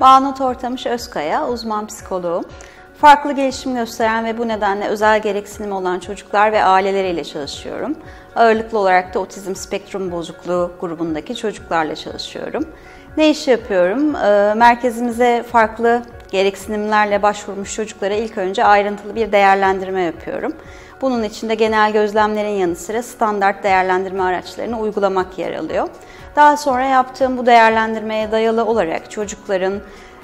Banu Tortamış Özkaya, uzman psikoloğum. Farklı gelişim gösteren ve bu nedenle özel gereksinimi olan çocuklar ve aileleriyle çalışıyorum. Ağırlıklı olarak da otizm spektrum bozukluğu grubundaki çocuklarla çalışıyorum. Ne iş yapıyorum? Ee, merkezimize farklı gereksinimlerle başvurmuş çocuklara ilk önce ayrıntılı bir değerlendirme yapıyorum. Bunun içinde genel gözlemlerin yanı sıra standart değerlendirme araçlarını uygulamak yer alıyor. Daha sonra yaptığım bu değerlendirmeye dayalı olarak çocukların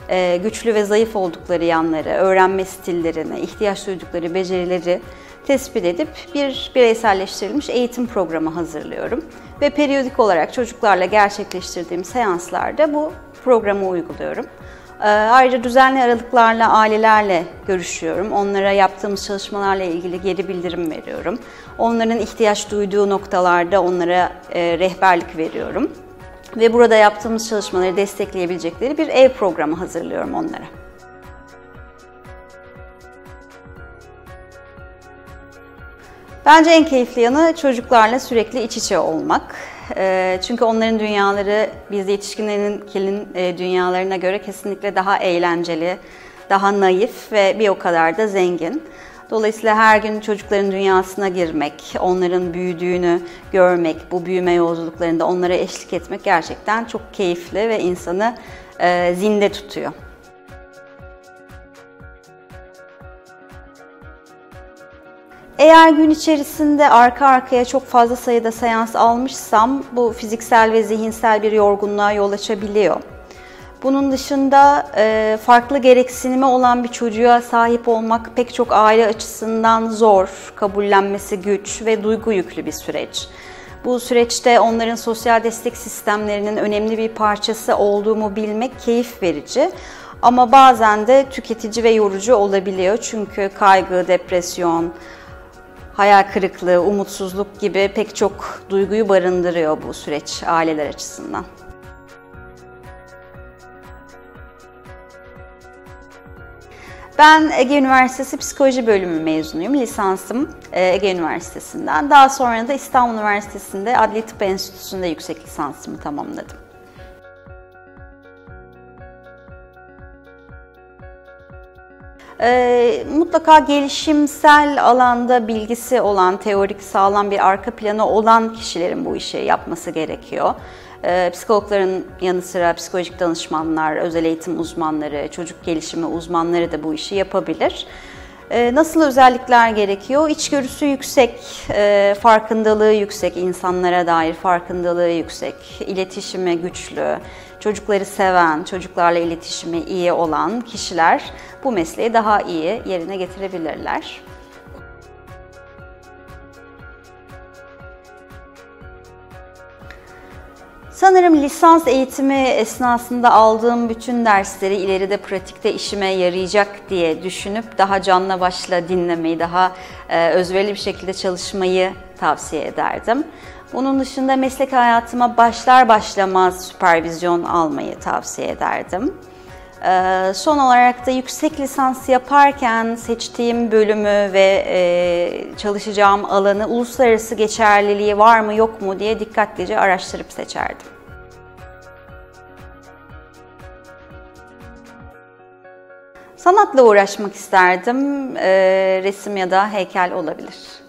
e, güçlü ve zayıf oldukları yanları, öğrenme stillerini, ihtiyaç duydukları becerileri tespit edip bir bireyselleştirilmiş eğitim programı hazırlıyorum. Ve periyodik olarak çocuklarla gerçekleştirdiğim seanslarda bu programı uyguluyorum. E, ayrıca düzenli aralıklarla ailelerle görüşüyorum. Onlara yaptığımız çalışmalarla ilgili geri bildirim veriyorum. Onların ihtiyaç duyduğu noktalarda onlara e, rehberlik veriyorum ve burada yaptığımız çalışmaları destekleyebilecekleri bir ev programı hazırlıyorum onlara. Bence en keyifli yanı çocuklarla sürekli iç içe olmak. Ee, çünkü onların dünyaları biz yetişkinlerin e, dünyalarına göre kesinlikle daha eğlenceli, daha naif ve bir o kadar da zengin. Dolayısıyla her gün çocukların dünyasına girmek, onların büyüdüğünü görmek, bu büyüme yolculuklarında onlara eşlik etmek gerçekten çok keyifli ve insanı e, zinde tutuyor. Eğer gün içerisinde arka arkaya çok fazla sayıda seans almışsam bu fiziksel ve zihinsel bir yorgunluğa yol açabiliyor. Bunun dışında e, farklı gereksinimi olan bir çocuğa sahip olmak pek çok aile açısından zor, kabullenmesi güç ve duygu yüklü bir süreç. Bu süreçte onların sosyal destek sistemlerinin önemli bir parçası olduğumu bilmek keyif verici. Ama bazen de tüketici ve yorucu olabiliyor. Çünkü kaygı, depresyon, hayal kırıklığı, umutsuzluk gibi pek çok duyguyu barındırıyor bu süreç aileler açısından. Ben Ege Üniversitesi Psikoloji Bölümü mezunuyum. Lisansım e, Ege Üniversitesi'nden. Daha sonra da İstanbul Üniversitesi'nde Adli Tıp Enstitüsü'nde yüksek lisansımı tamamladım. E, mutlaka gelişimsel alanda bilgisi olan, teorik sağlam bir arka planı olan kişilerin bu işi yapması gerekiyor. E, psikologların yanı sıra psikolojik danışmanlar, özel eğitim uzmanları, çocuk gelişimi uzmanları da bu işi yapabilir. E, nasıl özellikler gerekiyor? İçgörüsü yüksek, e, farkındalığı yüksek, insanlara dair farkındalığı yüksek, iletişimi güçlü, çocukları seven, çocuklarla iletişimi iyi olan kişiler bu mesleği daha iyi yerine getirebilirler. Sanırım lisans eğitimi esnasında aldığım bütün dersleri ileride pratikte işime yarayacak diye düşünüp daha canla başla dinlemeyi, daha e, özverili bir şekilde çalışmayı tavsiye ederdim. Bunun dışında meslek hayatıma başlar başlamaz süpervizyon almayı tavsiye ederdim. E, son olarak da yüksek lisans yaparken seçtiğim bölümü ve e, çalışacağım alanı uluslararası geçerliliği var mı yok mu diye dikkatlice araştırıp seçerdim. Sanatla uğraşmak isterdim. E, resim ya da heykel olabilir.